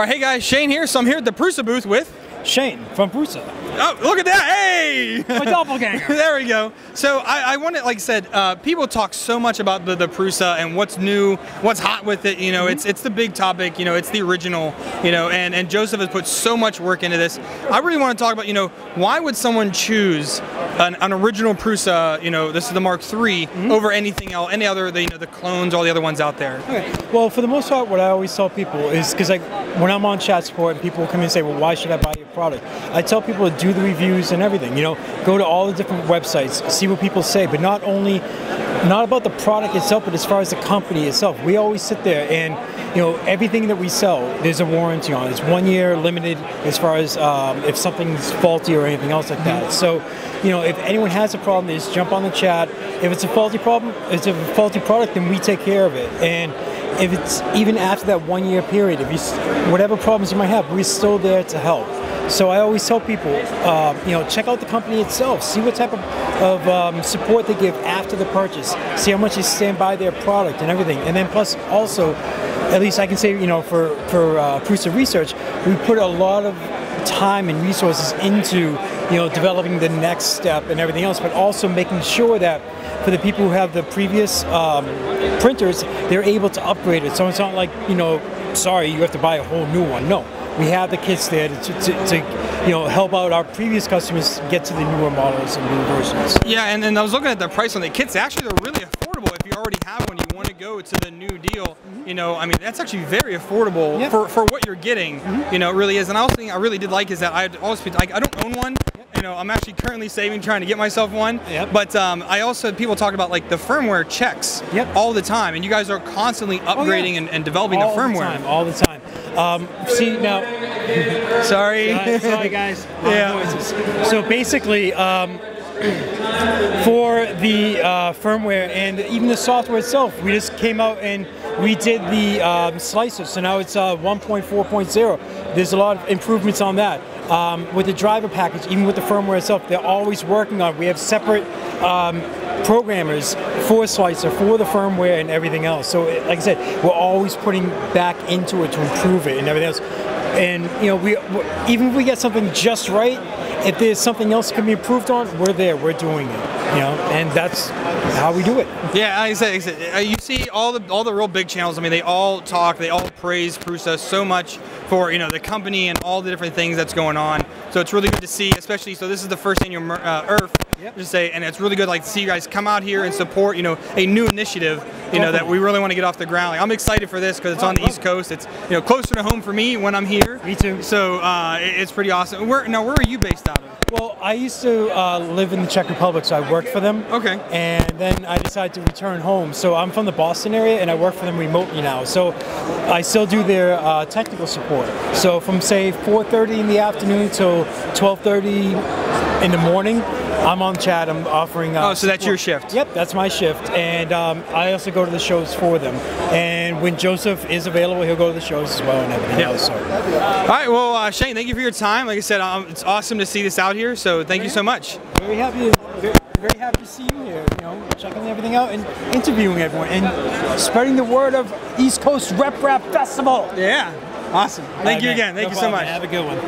All right, hey guys, Shane here. So I'm here at the Prusa booth with. Shane from Prusa. Oh, look at that! Hey, my doppelganger. there we go. So I, I wanted, like I said, uh, people talk so much about the, the Prusa and what's new, what's hot with it. You know, mm-hmm. it's it's the big topic. You know, it's the original. You know, and and Josef has put so much work into this. I really want to talk about, you know, why would someone choose an, an original Prusa? You know, this is the Mark III mm-hmm. over anything else, any other, the, you know, the clones, all the other ones out there. Okay. Well, for the most part, what I always tell people is because like when I'm on chat support and people come in and say, well, why should I buy your product? I tell people to do the reviews and everything. You know, go to all the different websites, see what people say, but not only not about the product itself, but as far as the company itself. We always sit there and you know everything that we sell, there's a warranty on. It's one year limited as far as um, if something's faulty or anything else like that. So, you know, if anyone has a problem, they just jump on the chat. If it's a faulty problem, it's a faulty product, then we take care of it. And if it's even after that one year period, if you whatever problems you might have, we're still there to help. So I always tell people, uh, you know, check out the company itself, see what type of, of um, support they give after the purchase, see how much they stand by their product and everything, and then plus also, at least I can say, you know, for for uh, Prusa Research, we put a lot of time and resources into you know developing the next step and everything else, but also making sure that for the people who have the previous um, printers, they're able to upgrade it. So it's not like you know, sorry, you have to buy a whole new one. No, we have the kits there to, to, to, you know help out our previous customers get to the newer models and new versions. Yeah, and then I was looking at the price on the kits. Actually, they're really affordable if you already have one. You want to go to the new deal. You know, I mean, that's actually very affordable yeah. for, for what you're getting. Mm-hmm. You know, it really is. And I also think I really did like is that I always like I don't own one. You know, I'm actually currently saving, trying to get myself one. Yep. But um, I also people talk about like the firmware checks yep. all the time, and you guys are constantly upgrading oh, yeah. and, and, developing all the firmware. The time, all the time. Um, see now. sorry. sorry, guys. yeah. So basically. Um, for the uh, firmware and even the software itself, we just came out and we did the um, slicer. So now it's uh, 1.4.0. There's a lot of improvements on that. Um, with the driver package, even with the firmware itself, they're always working on. It. We have separate um, programmers for Slicer, for the firmware and everything else. So, like I said, we're always putting back into it to improve it and everything else. And you know, we even if we get something just right, if there's something else can be improved on, we're there, we're doing it. You know, and that's how we do it. Yeah, like I said, like I said, uh, you see all the all the real big channels. I mean, they all talk, they all praise Prusa so much for you know the company and all the different things that's going on. So it's really good to see, especially so this is the first annual uh, ERRF, yep. just say, and it's really good like to see you guys come out here and support you know a new initiative you know that we really want to get off the ground. Like, I'm excited for this because it's on the East Coast. It's you know closer to home for me when I'm here. Me too. So uh, it's pretty awesome. Where now where are you based out of? Well, I used to uh, live in the Czech Republic, so I worked for them. Okay. And then I decided to return home. So I'm from the Boston area, and I work for them remotely now. So I still do their uh, technical support. So from say 4:30 in the afternoon till 12:30 in the morning, I'm on chat. I'm offering. Uh, oh, so that's your shift? Yep, that's my shift, and um, I also go to the shows for them. And when Josef is available, he'll go to the shows as well and everything yep. else. So. All right. Well, uh, Shane, thank you for your time. Like I said, um, it's awesome to see this out here. So thank you so much. Very happy. Very, very happy to see you here. You know, checking everything out and interviewing everyone and spreading the word of East Coast RepRap Festival. Yeah. Awesome. Thank right, you man. again. Thank no you problem, so much. Man. Have a good one.